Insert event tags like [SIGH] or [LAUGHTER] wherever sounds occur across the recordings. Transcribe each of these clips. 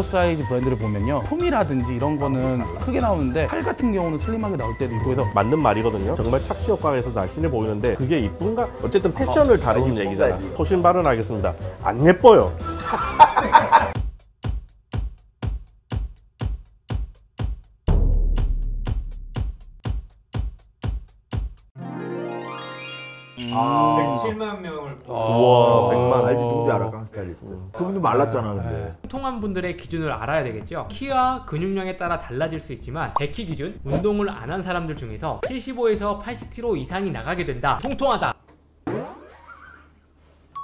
오버사이즈 브랜드를 보면요 품이라든지 이런 거는 크게 나오는데 팔 같은 경우는 슬림하게 나올 때도 있고 해서 맞는 말이거든요. 정말 착시 효과에서 날씬해 보이는데 그게 이쁜가? 어쨌든 패션을 다루는 얘기잖아. 소신 발언하겠습니다. 안 예뻐요. 아. 107만 명을 보 우와, 백만. 알지 누군지 알아 깡 스타일리스트. 그분도 말랐잖아 근데. 통한 분들의 기준을 알아야 되겠죠. 키와 근육량에 따라 달라질 수 있지만 대키 기준 운동을 안 한 사람들 중에서 75에서 80kg 이상이 나가게 된다. 통통하다.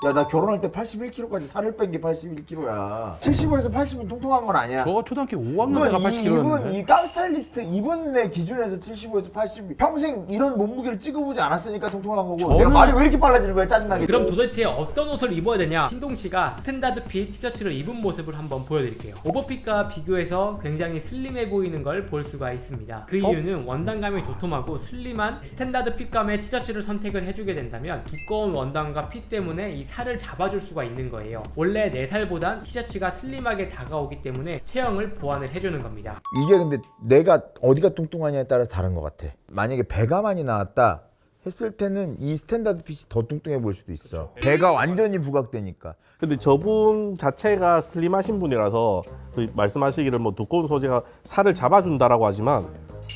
야 나 결혼할 때 81kg까지 살을 뺀 게 81kg야. 75에서 80은 통통한 건 아니야. 저 초등학교 5학년 때가 이분 이- 이분 80kg였는데 이깡 스타일리스트 이분의 기준에서 75에서 80 평생 이런 몸무게를 찍어보지 않았으니까 통통한 거고 저는- 내가 말이 왜 이렇게 빨라지는 거야 짜증나게 그럼 도대체 어떤 옷을 입어야 되냐? 신동 씨가 standard fit 티셔츠를 입은 모습을 한번 보여드릴게요. 오버핏과 비교해서 굉장히 슬림해 보이는 걸 볼 수가 있습니다. 그 이유는 원단감이 도톰하고 슬림한 standard fit감의 티셔츠를 선택을 해주게 된다면 두꺼운 원단과 fit 때문에 이 살을 잡아줄 수가 있는 거예요. 원래 내 살보단 티셔츠가 슬림하게 다가오기 때문에 체형을 보완을 해주는 겁니다. 이게 근데 내가 어디가 뚱뚱하냐에 따라서 다른 것 같아 만약에 배가 많이 나왔다 했을 때는 이 standard fit이 더 뚱뚱해 보일 수도 있어 배가 완전히 부각되니까 근데 저분 자체가 슬림하신 분이라서 그 말씀하시기를 뭐 두꺼운 소재가 살을 잡아준다라고 하지만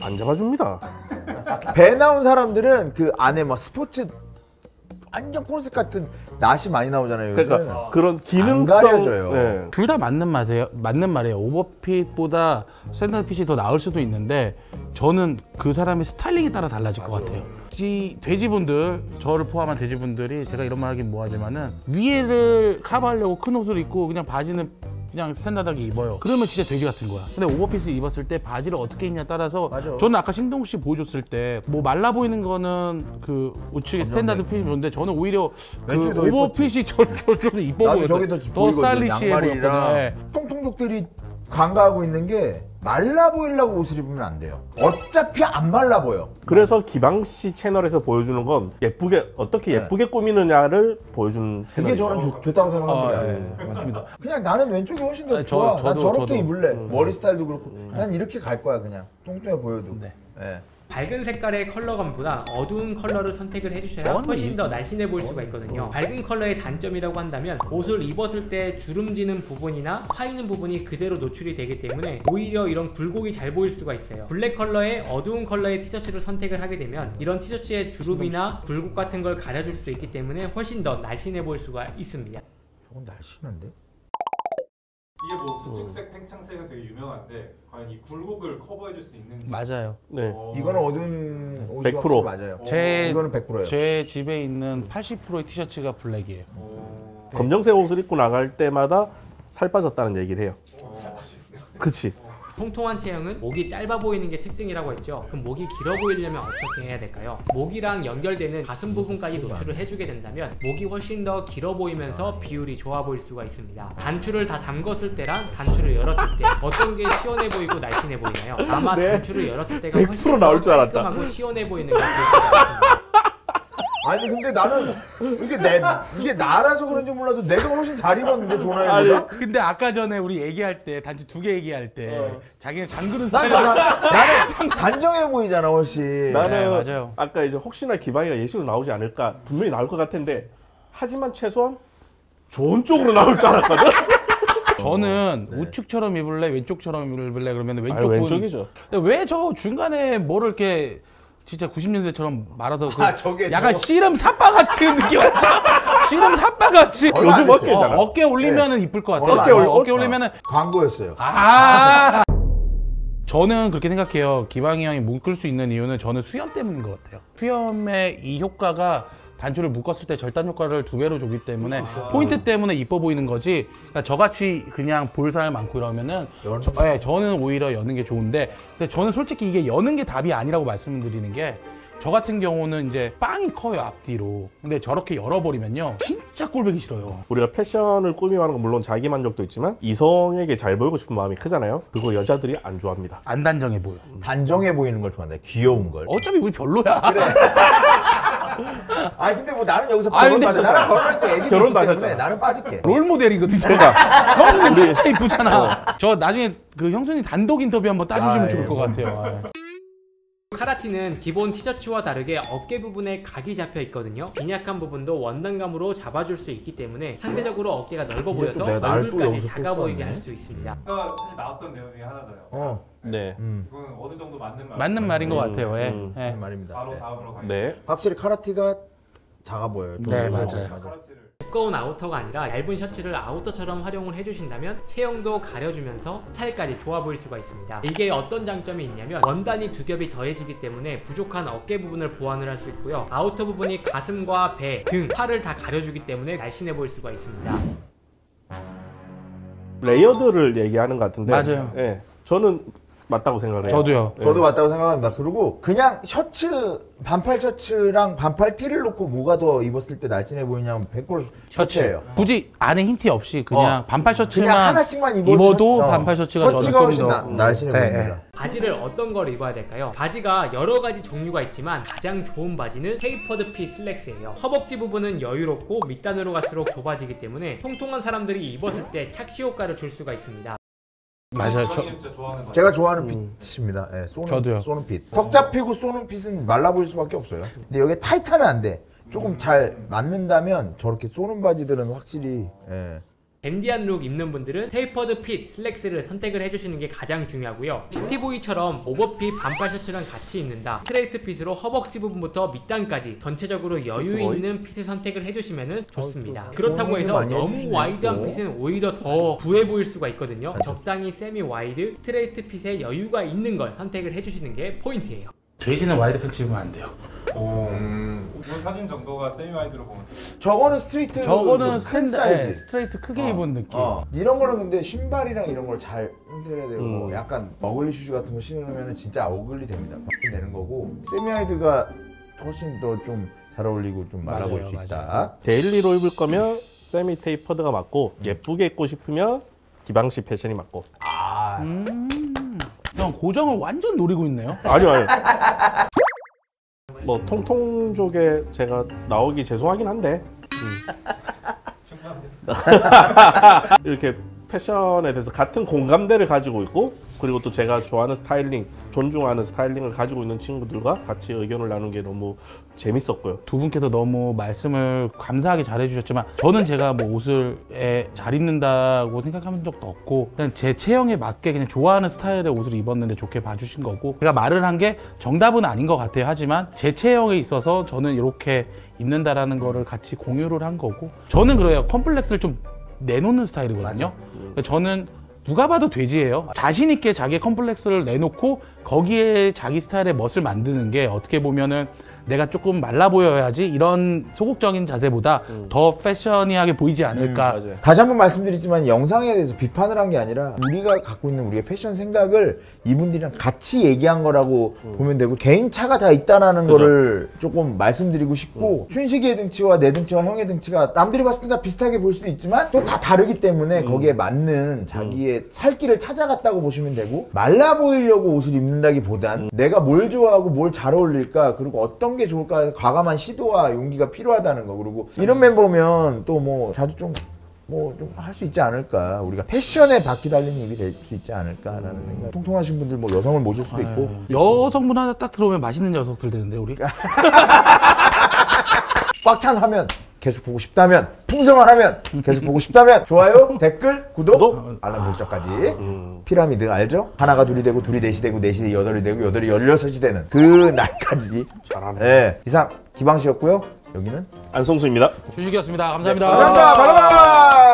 안 잡아줍니다. 배 나온 사람들은 그 안에 막 스포츠 완전 코르셋 같은 나시 많이 나오잖아요 요즘. 그러니까 그런 기능성. 네. 둘다 맞는 말이에요. 맞는 말이에요. 오버핏보다 standard fit이 더 나을 수도 있는데 저는 그 사람의 styling에 따라 달라질 것 같아요. 이 돼지분들 저를 포함한 돼지분들이 제가 이런 말 하긴 뭐하지만은 위에를 커버하려고 큰 옷을 입고 그냥 바지는 그냥 standard하게 입어요. 그러면 진짜 돼지 같은 거야. 근데 오버핏을 입었을 때 바지를 어떻게 입냐에 따라서 맞아. 저는 아까 신동 씨 보여줬을 때 뭐 말라 보이는 거는 그 우측에 standard fit이 좋은데 저는 오히려 그 왼쪽이 더 오버핏이 저좀 이뻐 나도 보였어요. 저게 더, 보이거든. 스타일리시해 양말이랑 보였거든요. 네. 통통족들이 간과하고 있는 게 말라 보이려고 옷을 입으면 안 돼요. 어차피 안 말라 보여. 그래서 기방 씨 채널에서 보여주는 건 예쁘게 어떻게 예쁘게 꾸미느냐를 보여주는 그게 채널이죠. 저는 좋, 좋다고 생각합니다. 아, 예, 맞습니다. 그냥 나는 왼쪽이 훨씬 더 아니, 저- 좋아. 난 저도- 저렇게 저도. 입을래. 머리 스타일도 그렇고. 난 이렇게 갈 거야 그냥. 뚱뚱해 보여도. 네. 예. 밝은 색깔의 컬러감보다 어두운 컬러를 선택을 해주셔야 훨씬 이- 더 날씬해 보일 수가 있거든요. 밝은 컬러의 단점이라고 한다면 옷을 입었을 때 주름지는 부분이나 파이는 부분이 그대로 노출이 되기 때문에 오히려 이런 굴곡이 잘 보일 수가 있어요. 블랙 컬러의 어두운 컬러의 티셔츠를 선택을 하게 되면 이런 티셔츠의 주름이나 굴곡 같은 걸 가려줄 수 있기 때문에 훨씬 더 날씬해 보일 수가 있습니다. 저건 날씬한데? 이게 뭐 수직색 팽창색은 되게 유명한데 과연 이 굴곡을 커버해 줄 수 있는지 맞아요. 네. 어. 이거는 어두운 옷이 100%. 맞아요. 제, 이거는 100%예요. 제 집에 있는 80%의 티셔츠가 블랙이에요. 어. 검정색 옷을 입고 나갈 때마다 살 빠졌다는 얘기를 해요. 그치? 통통한 체형은 목이 짧아 보이는 게 특징이라고 했죠. 그럼 목이 길어 보이려면 어떻게 해야 될까요? 목이랑 연결되는 가슴 부분까지 노출을 해주게 된다면 목이 훨씬 더 길어 보이면서 비율이 좋아 보일 수가 있습니다. 단추를 다 잠궜을 때랑 단추를 열었을 때 어떤 게 시원해 보이고 날씬해 보이나요? 아마 네. 단추를 열었을 때가 100% 훨씬 나올 더줄 알았다. 깔끔하고 시원해 보이는 게. 아니 근데 나는 이게 내 이게 나라서 그런지 몰라도 내가 훨씬 잘 입었는데 조나이보다. 아니, 근데 아까 전에 우리 얘기할 때 단지 두개 얘기할 때 어. 자기는 장그는 난, 스타일 나, 나는 단정해 보이잖아 훨씬. 나는 네, 맞아요. 아까 이제 혹시나 기방이가 예시로 나오지 않을까 분명히 나올 것 같은데 하지만 최소한 좋은 쪽으로 나올 줄 알았거든. [LAUGHS] 저는 우측처럼 입을래 왼쪽처럼 입을래 그러면 왼쪽 아니, 왼쪽이죠. 왜 저 중간에 뭐를 이렇게 진짜 90년대처럼 말하다 그 아, 저게 약간 저거. 씨름 사빠 같이 느낌 왔죠? [LAUGHS] 씨름 사빠 같이 요즘. 어깨잖아. 어, 어깨 올리면은 이쁠 것 같아요. 어깨, 안 올. 어깨 올리면은 광고였어요. 아. 저는 그렇게 생각해요. 기방이 형이 묶을 수 있는 이유는 저는 수염 때문인 것 같아요. 수염의 이 효과가 단추를 묶었을 때 절단 효과를 두 배로 주기 때문에 포인트 때문에 이뻐 보이는 거지. 그러니까 저같이 그냥 볼 사람 많고 이러면은 저, 예, 저는 오히려 여는 게 좋은데 근데 저는 솔직히 이게 여는 게 답이 아니라고 말씀드리는 게 저 같은 경우는 이제 빵이 커요 앞뒤로 근데 저렇게 열어버리면요 진짜 꼴보기 싫어요 우리가 패션을 꾸미하는 건 물론 자기 만족도 있지만 이성에게 잘 보이고 싶은 마음이 크잖아요. 그거 여자들이 안 좋아합니다. 안 단정해 보여 단정해 보이는 걸 좋아한다. 귀여운 걸. 어차피 우리 별로야 [LAUGHS] [LAUGHS] 아니 근데 뭐 나는 여기서 아니, 결혼 빠져. 나는 결혼할 때 애기 결혼도 하셨잖아. 나는 빠질게. 롤 모델이거든요. [LAUGHS] 형수님 진짜 이쁘잖아. 저 나중에 그 형수님 단독 인터뷰 한번 따주시면 아, 좋을 예. 것 같아요. 아. 카라티는 기본 티셔츠와 다르게 어깨 부분에 각이 잡혀 있거든요. 빈약한 부분도 원단감으로 잡아줄 수 있기 때문에 상대적으로 어깨가 넓어 보여서 얼굴까지 작아 또 보이게. 할 수 있습니다. 아까 사실 나왔던 내용 중에 하나잖아요. 어. 네. 음. 이거는 어느 정도 맞는 말. 맞는 말인 것 음, 같아요. 예. 음. 예. 그 말입니다. 바로 네. 다음으로 가겠습니다. 네. 확실히 카라티가 작아 보여요. 네, 좀. 맞아요. 카라티를 두꺼운 아우터가 아니라 얇은 셔츠를 아우터처럼 활용을 해주신다면 체형도 가려주면서 스타일까지 좋아 보일 수가 있습니다. 이게 어떤 장점이 있냐면 원단이 두 겹이 더해지기 때문에 부족한 어깨 부분을 보완을 할 수 있고요. 아우터 부분이 가슴과 배, 등, 팔을 다 가려주기 때문에 날씬해 보일 수가 있습니다. 레이어드를 얘기하는 것 같은데. 맞아요. 예. 저는 맞다고 생각해요. 저도요. 예. 저도 맞다고 생각합니다. 그리고 그냥 셔츠 반팔 셔츠랑 반팔 티를 놓고 뭐가 더 입었을 때 날씬해 보이냐면 100% 셔츠예요. 굳이 안에 흰 티 없이 그냥 어. 반팔 그냥 셔츠만 하나씩만 입어도, 입어도 어. 반팔 셔츠가 저는 셔츠가 훨씬 좀 나- 더 날씬해 네, 보입니다. 바지를 어떤 걸 입어야 될까요? 바지가 여러 가지 종류가 있지만 가장 좋은 바지는 tapered fit 슬랙스예요. 허벅지 부분은 여유롭고 밑단으로 갈수록 좁아지기 때문에 통통한 사람들이 입었을 때 착시 효과를 줄 수가 있습니다. 맞아요. 저. 제가 좋아하는 음. fit입니다. 예, 쏘는, 저도요. 쏘는 fit. tuck 잡히고 쏘는 fit은 말라 보일 수밖에 없어요. 근데 여기 타이트하면 안 돼. 조금 잘 맞는다면 저렇게 쏘는 바지들은 확실히 예. 댄디한 룩 입는 분들은 tapered fit 슬랙스를 선택을 해주시는 게 가장 중요하고요. city boy처럼 overfit 반팔 셔츠랑 같이 입는다. straight fit으로 허벅지 부분부터 밑단까지 전체적으로 여유? 있는 fit을 선택을 해주시면 좋습니다. 또 그렇다고 해서 너무 wide한 또. fit은 오히려 더 부해 보일 수가 있거든요. 적당히 semi wide, straight fit에 여유가 있는 걸 선택을 해주시는 게 포인트예요. 돼지는 wide 팬츠 입으면 안 돼요. 오. 이번 사진 정도가 semi wide로 보면 저거는 straight 저거는 큰 스탠드 사이즈. 예, straight 크게 어. 입은 느낌. 어. 이런 거는 근데 신발이랑 이런 걸 잘 흔들어야 되고 음. 약간 ugly shoes 같은 거 신으면 진짜 ugly 됩니다. 되는 거고 semi wide가 훨씬 더 좀 잘 어울리고 좀 말라 맞아요, 보일 수 맞아요. 있다. 데일리로 입을 거면 semi tapered가 맞고 예쁘게 입고 싶으면 기방 씨 패션이 맞고. 아, 음. 형 고정을 완전 노리고 있네요. 아니요, 아니요. [LAUGHS] 뭐 통통족에 제가 나오기 죄송하긴 한데 충분합니다. [LAUGHS] 이렇게 패션에 대해서 같은 공감대를 가지고 있고 그리고 또 제가 좋아하는 스타일링, 존중하는 스타일링을 가지고 있는 친구들과 같이 의견을 나눈 게 너무 재밌었고요. 두 분께서 너무 말씀을 감사하게 잘해주셨지만 저는 제가 뭐 옷을 에, 잘 입는다고 생각한 적도 없고 그냥 제 체형에 맞게 그냥 좋아하는 스타일의 옷을 입었는데 좋게 봐주신 거고 제가 말을 한 게 정답은 아닌 것 같아요. 하지만 제 체형에 있어서 저는 이렇게 입는다라는 거를 같이 공유를 한 거고 저는 그래요. 컴플렉스를 좀 내놓는 스타일이거든요. 그러니까 저는 누가 봐도 돼지예요. 자신 있게 자기의 컴플렉스를 내놓고 거기에 자기 스타일의 멋을 만드는 게 어떻게 보면은 내가 조금 말라 보여야지 이런 소극적인 자세보다 더 fashiony하게 보이지 않을까. 맞아요. 다시 한번 말씀드리지만 영상에 대해서 비판을 한 게 아니라 우리가 갖고 있는 우리의 패션 생각을 이분들이랑 같이 얘기한 거라고 보면 되고 개인 차가 다 있다라는 그죠. 거를 조금 말씀드리고 싶고 춘식이의 등치와 내 등치와 형의 등치가 남들이 봤을 때 다 비슷하게 보일 수도 있지만 또 다 다르기 때문에 거기에 맞는 자기의 살 길을 찾아갔다고 보시면 되고 말라 보이려고 옷을 입는다기보단 내가 뭘 좋아하고 뭘 잘 어울릴까 그리고 어떤 게 좋을까 과감한 시도와 용기가 필요하다는 거. 그리고 이런 멤버면 또 뭐 자주 좀 뭐 좀 할 수 있지 않을까. 우리가 패션에 바퀴 달린 입이 될 수 있지 않을까라는 생각. 통통하신 분들 뭐 여성을 모실 수도 있고. 여성분 하나 딱 들어오면 맛있는 녀석들 되는데 우리. [LAUGHS] 꽉 찬 화면 계속 보고 싶다면 풍성한 화면 계속 보고 싶다면 좋아요 댓글 구독, 구독. 알람 설정까지 음, 피라미드 알죠? 하나가 둘이 되고 둘이 넷이 되고 넷이 여덟이 되고 여덟이 열여섯이 되는 그 날까지 잘하네. 네, 이상 기방씨였고요 여기는 안성수입니다. 주식이었습니다. 감사합니다. 감사합니다 바이바이